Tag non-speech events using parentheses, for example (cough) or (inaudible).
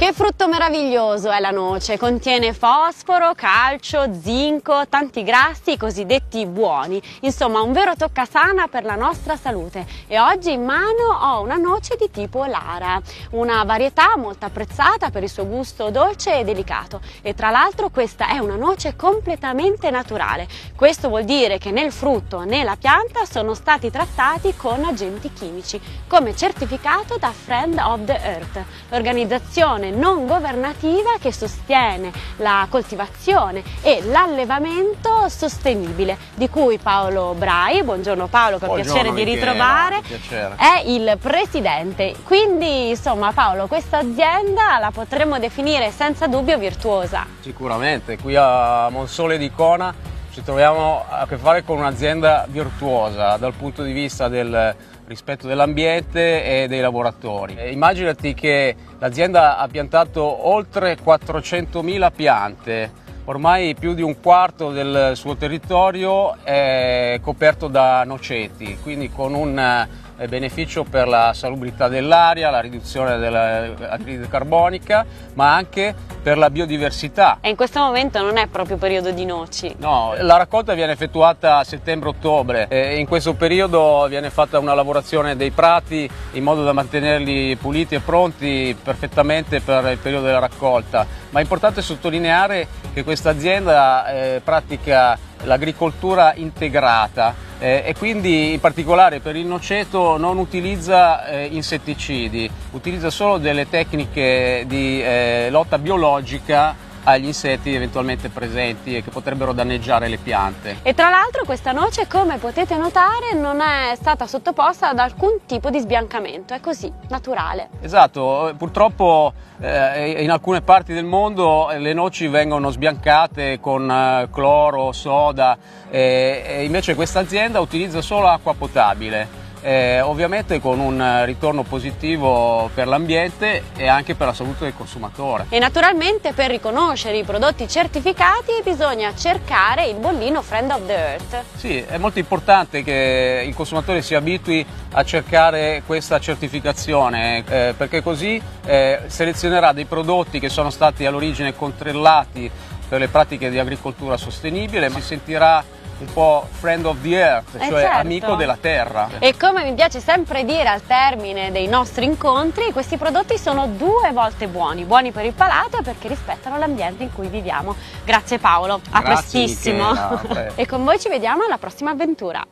Che frutto meraviglioso è la noce, contiene fosforo, calcio, zinco, tanti grassi, cosiddetti buoni, insomma un vero toccasana per la nostra salute. E oggi in mano ho una noce di tipo Lara, una varietà molto apprezzata per il suo gusto dolce e delicato. E tra l'altro questa è una noce completamente naturale, questo vuol dire che né il frutto né la pianta sono stati trattati con agenti chimici, come certificato da Friend of the Earth, l'organizzazione non governativa che sostiene la coltivazione e l'allevamento sostenibile, di cui Paolo Brai, buongiorno Paolo, per Buongiorno, piacere di ritrovare, piacere. è il presidente. Quindi, insomma, Paolo, questa azienda la potremmo definire senza dubbio virtuosa. Sicuramente, qui a Monsole di Cona ci troviamo a che fare con un'azienda virtuosa dal punto di vista del rispetto dell'ambiente e dei lavoratori. E immaginati che l'azienda ha piantato oltre 400.000 piante, ormai più di un quarto del suo territorio è coperto da noceti, quindi con un eh, beneficio per la salubrità dell'aria, la riduzione dell'anidride carbonica, ma anche per la biodiversità. E in questo momento non è proprio periodo di noci. No, la raccolta viene effettuata a settembre-ottobre e in questo periodo viene fatta una lavorazione dei prati in modo da mantenerli puliti e pronti perfettamente per il periodo della raccolta. Ma è importante sottolineare che questa azienda eh, pratica l'agricoltura integrata eh, e quindi in particolare per il noceto non utilizza eh, insetticidi, utilizza solo delle tecniche di eh, lotta biologica agli insetti eventualmente presenti e che potrebbero danneggiare le piante. E tra l'altro questa noce, come potete notare, non è stata sottoposta ad alcun tipo di sbiancamento, è così, naturale. Esatto, purtroppo eh, in alcune parti del mondo le noci vengono sbiancate con eh, cloro, soda, eh, e invece questa azienda utilizza solo acqua potabile eh, ovviamente con un ritorno positivo per l'ambiente e anche per la salute del consumatore. E naturalmente per riconoscere i prodotti certificati bisogna cercare il bollino Friend of the Earth. Sì, è molto importante che il consumatore si abitui a cercare questa certificazione eh, perché così eh, selezionerà dei prodotti che sono stati all'origine controllati per le pratiche di agricoltura sostenibile, ma si sentirà un po' friend of the earth, Eh, cioè certo. amico della terra. E come mi piace sempre dire al termine dei nostri incontri, questi prodotti sono due volte buoni, buoni per il palato e perché rispettano l'ambiente in cui viviamo. Grazie Paolo, a Grazie, prestissimo. Michela, (laughs) e con voi ci vediamo alla prossima avventura.